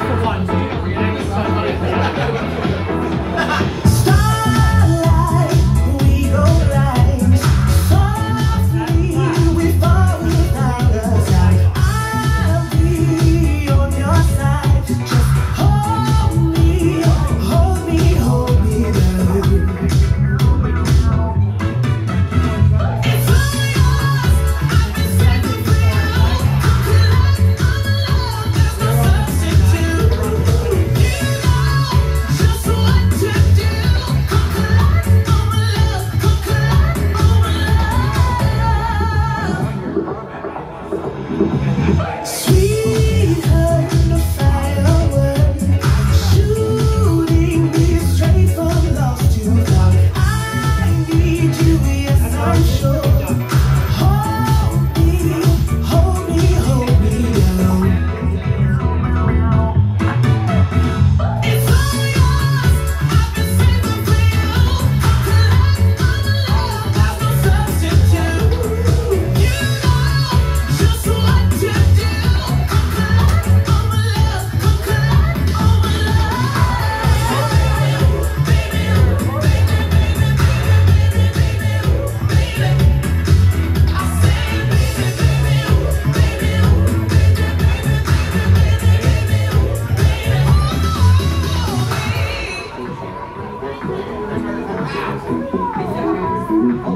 for fun, you know, we're gonna exercise on it. to be a social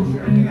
Hallelujah.